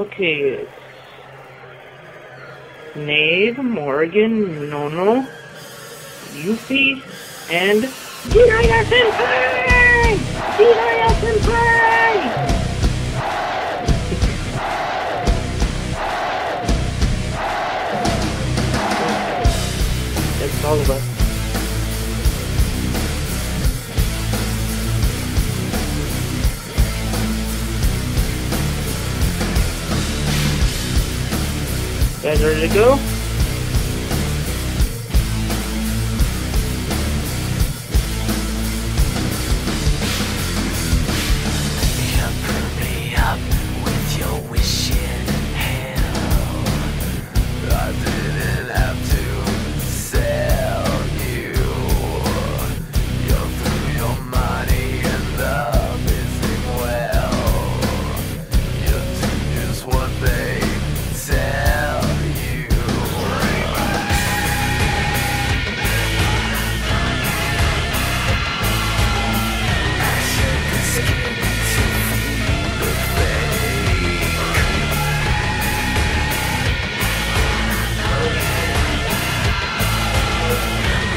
Okay, Nave, Morgan, Nono, Yuffie, and Jiraiya Senpai! Jiraiya Senpai! That's all of us. Guys ready to go?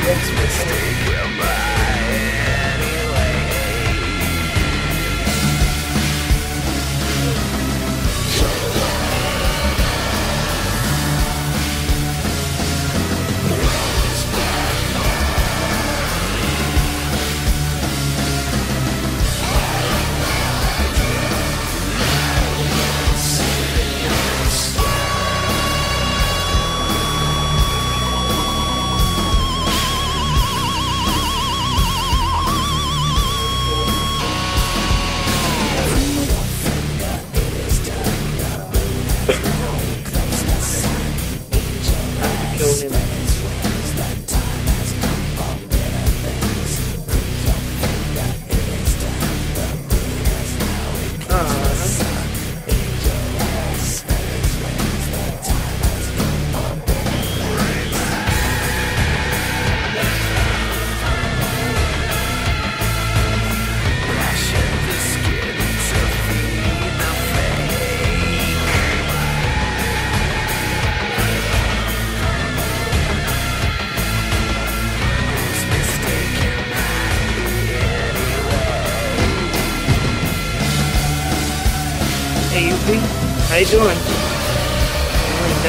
It's mistaken by anyway.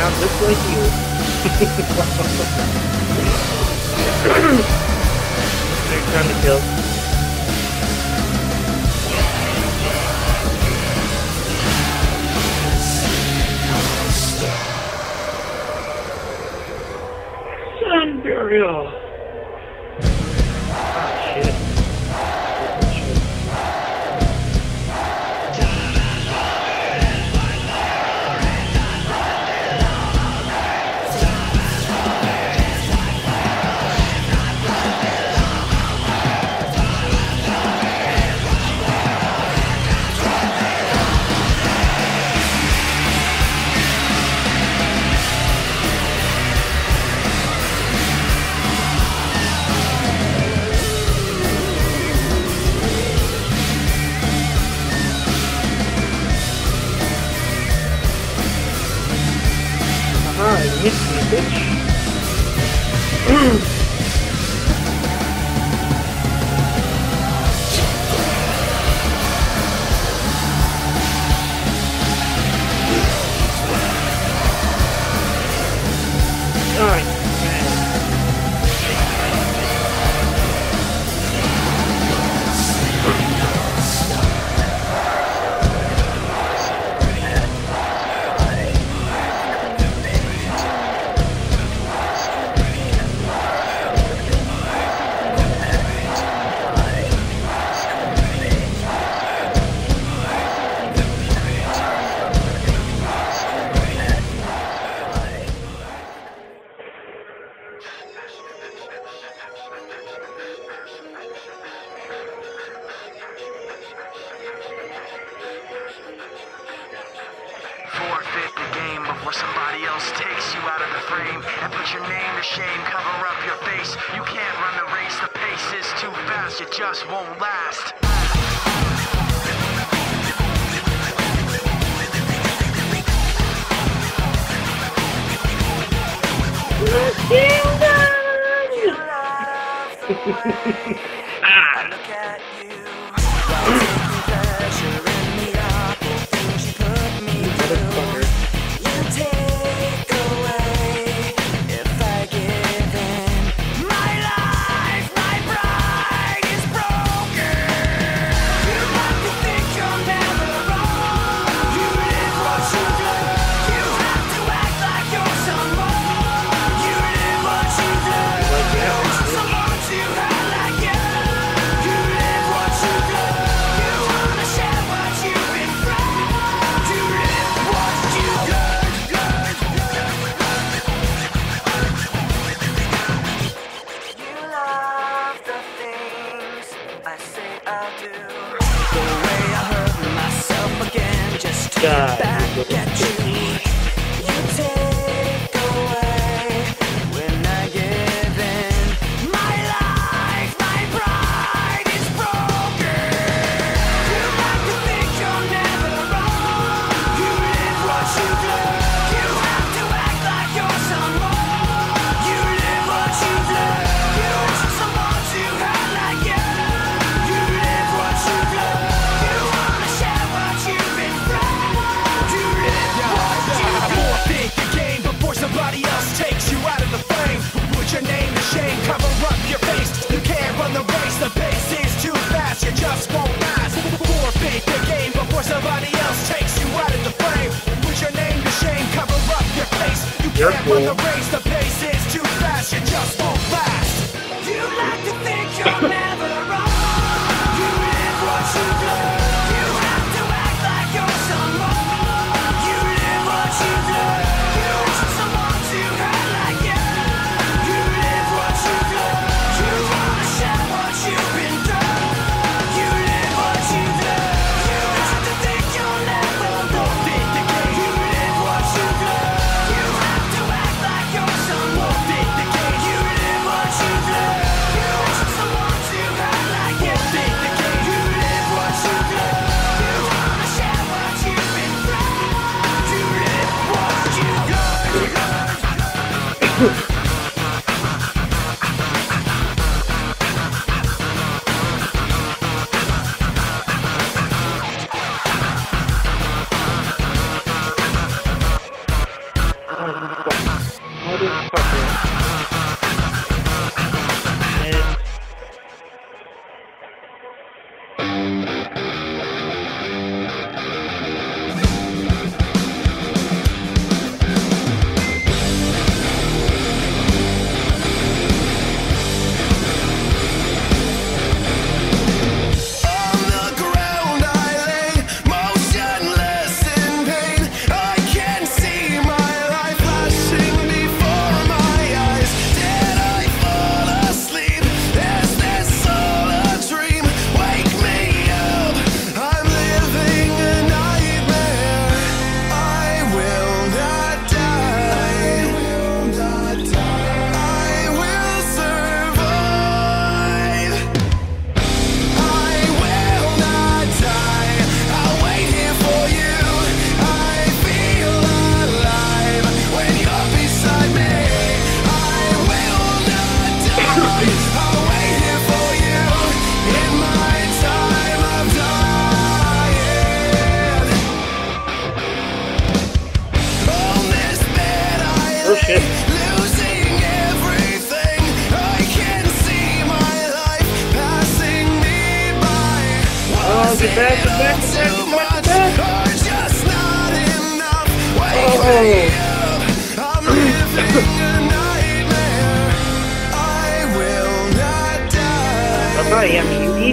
Down just like you. Great time to kill. Sun Burial. Bitch. where somebody else takes you out of the frame and put your name to shame, cover up your face. You can't run the race, the pace is too fast, it just won't last. ah. And. When the race, the pace is too fast, you just won't last. Ha ha ha!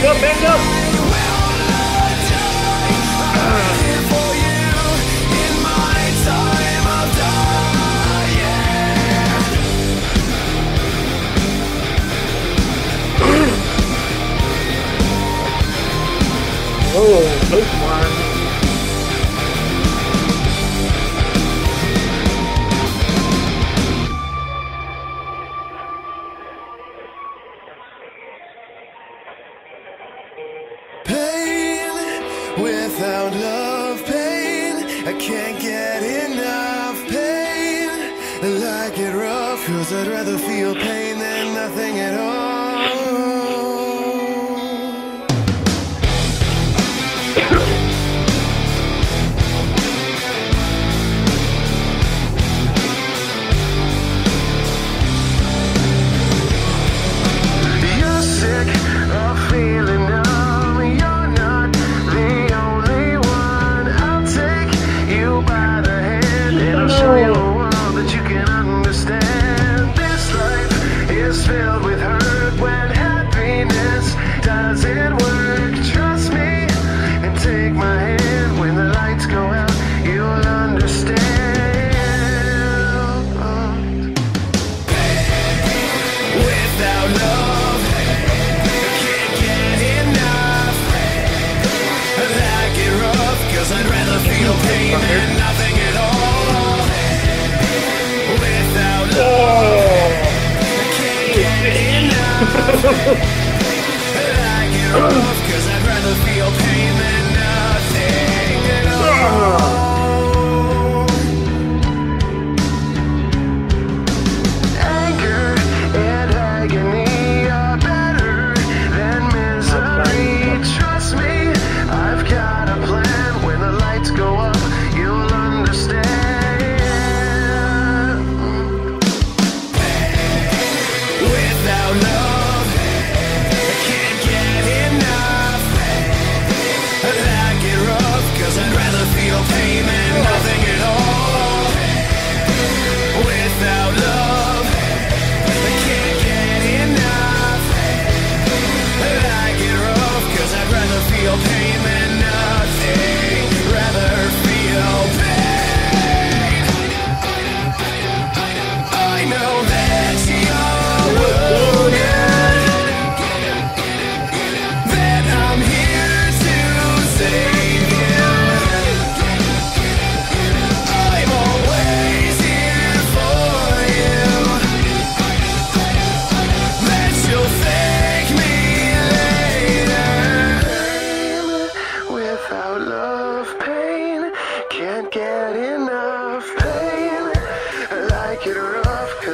Back up, back up. oh, I'd rather feel pain than nothing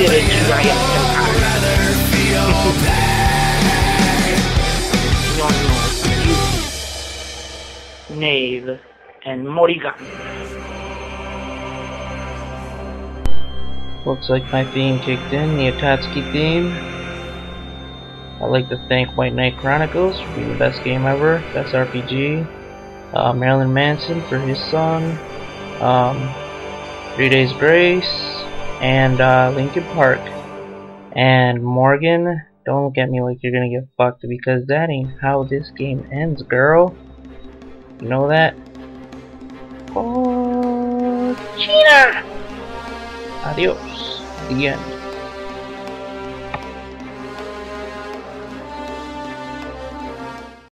did it and Morigami. Looks like my theme kicked in, the Akatsuki theme. I'd like to thank White Knight Chronicles for being the best game ever, best RPG. Uh, Marilyn Manson for his song. Um, Three Days Grace and uh, Linkin Park. And Morgan, don't look at me like you're gonna get fucked because that ain't how this game ends, girl. You know that? Oh, China! Adios. Again.